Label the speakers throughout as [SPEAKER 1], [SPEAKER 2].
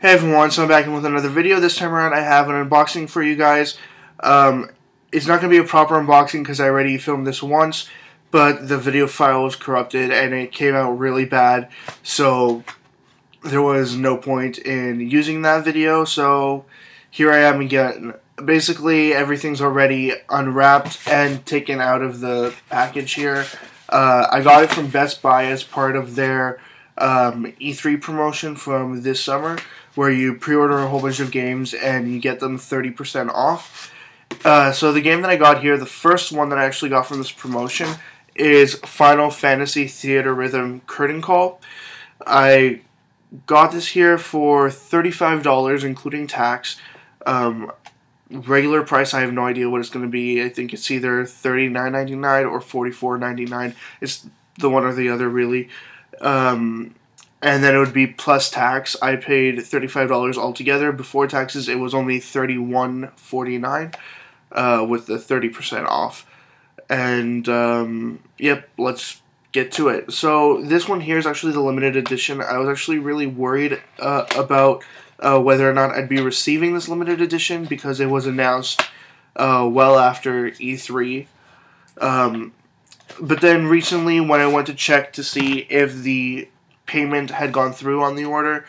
[SPEAKER 1] Hey everyone, so I'm back in with another video. This time around I have an unboxing for you guys. Um, it's not going to be a proper unboxing because I already filmed this once, but the video file was corrupted and it came out really bad, so there was no point in using that video, so here I am again. Basically, everything's already unwrapped and taken out of the package here. Uh, I got it from Best Buy as part of their um, E3 promotion from this summer where you pre-order a whole bunch of games and you get them 30% off. Uh, so the game that I got here, the first one that I actually got from this promotion, is Final Fantasy Theatrhythm Curtain Call. I got this here for $35, including tax. Um, regular price, I have no idea what it's going to be. I think it's either $39.99 or $44.99. It's the one or the other, really. Um, and then it would be plus tax. I paid $35 altogether. Before taxes, it was only $31.49 uh, with the 30% off. And, um, yep, let's get to it. So, this one here is actually the limited edition. I was actually really worried uh, about uh, whether or not I'd be receiving this limited edition because it was announced uh, well after E3. Um, but then recently, when I went to check to see if the payment had gone through on the order,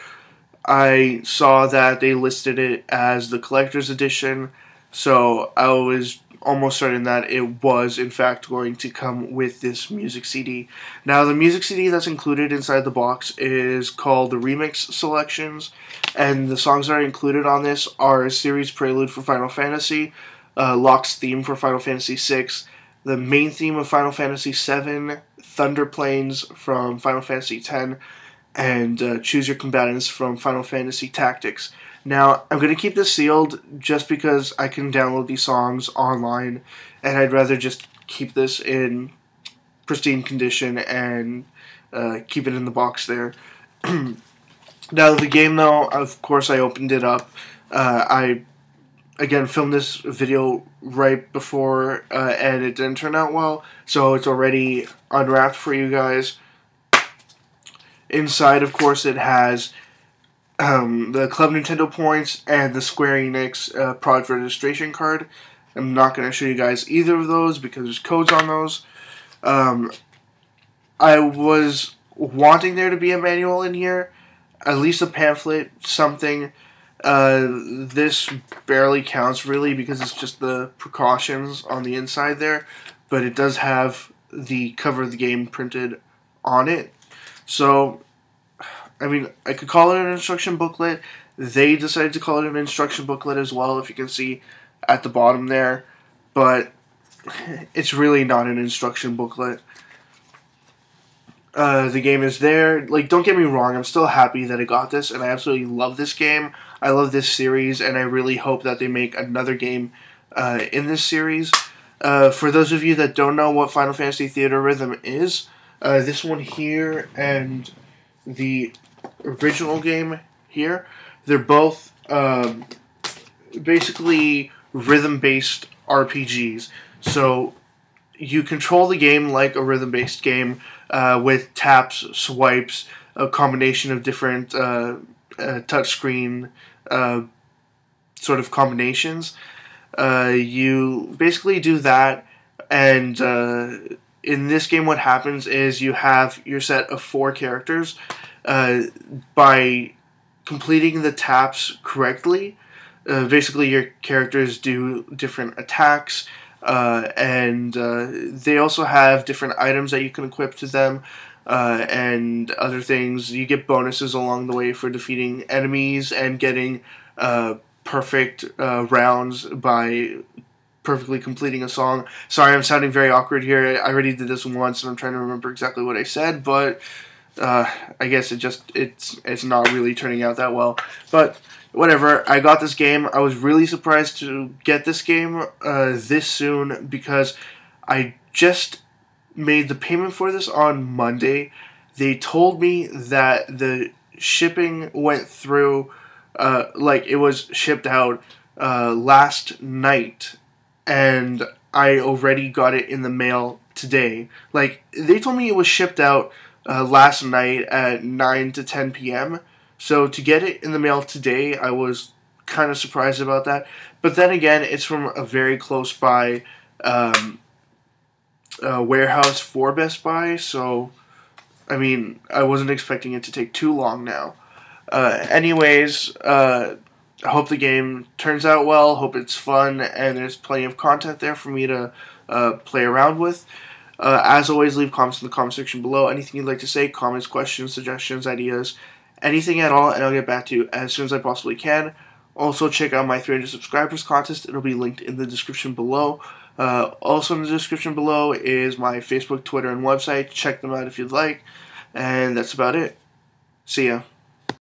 [SPEAKER 1] I saw that they listed it as the collector's edition, so I was almost certain that it was in fact going to come with this music CD. Now the music CD that's included inside the box is called the Remix Selections, and the songs that are included on this are a series prelude for Final Fantasy, uh, Locke's theme for Final Fantasy VI, the main theme of Final Fantasy VII, Thunder Plains from Final Fantasy X, and uh, Choose Your Combatants from Final Fantasy Tactics. Now, I'm going to keep this sealed just because I can download these songs online, and I'd rather just keep this in pristine condition and uh, keep it in the box there. now, the game, though, of course, I opened it up. Uh, I again filmed this video right before uh, and it didn't turn out well so it's already unwrapped for you guys. Inside of course it has um, the Club Nintendo points and the Square Enix uh, product registration card. I'm not going to show you guys either of those because there's codes on those. Um, I was wanting there to be a manual in here at least a pamphlet something uh, this barely counts really because it's just the precautions on the inside there, but it does have the cover of the game printed on it. So, I mean, I could call it an instruction booklet. They decided to call it an instruction booklet as well, if you can see at the bottom there, but it's really not an instruction booklet. Uh, the game is there. Like, don't get me wrong, I'm still happy that I got this, and I absolutely love this game. I love this series, and I really hope that they make another game uh, in this series. Uh, for those of you that don't know what Final Fantasy Theatrhythm is, uh, this one here and the original game here, they're both um, basically rhythm-based RPGs. So you control the game like a rhythm-based game uh, with taps, swipes, a combination of different uh, uh, touchscreen uh, sort of combinations. Uh, you basically do that, and uh, in this game, what happens is you have your set of four characters. By completing the taps correctly, basically your characters do different attacks. Uh, and uh, they also have different items that you can equip to them uh, and other things. You get bonuses along the way for defeating enemies and getting uh, perfect uh, rounds by perfectly completing a song. Sorry, I'm sounding very awkward here. I already did this once, and I'm trying to remember exactly what I said, but uh, I guess it just it's it's not really turning out that well. But whatever. I got this game. I was really surprised to get this game uh, this soon because I just made the payment for this on Monday. They told me that the shipping went through, uh, like it was shipped out uh, last night, and I already got it in the mail today. Like they told me it was shipped out uh, last night at nine to ten p.m. So to get it in the mail today, I was kind of surprised about that. But then again, it's from a very close by um, uh, warehouse for Best Buy, so I mean, I wasn't expecting it to take too long now. Uh, anyways, uh, I hope the game turns out well. Hope it's fun and there's plenty of content there for me to uh, play around with. Uh, as always, leave comments in the comment section below. Anything you'd like to say, comments, questions, suggestions, ideas, anything at all, and I'll get back to you as soon as I possibly can. Also, check out my 300 subscribers contest. It'll be linked in the description below. Uh, also, in the description below is my Facebook, Twitter, and website. Check them out if you'd like. And that's about it. See ya.